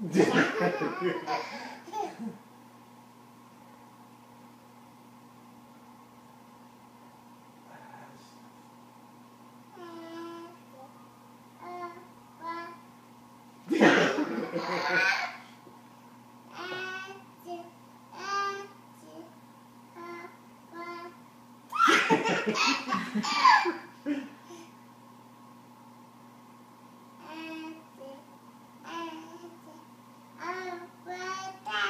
Sí.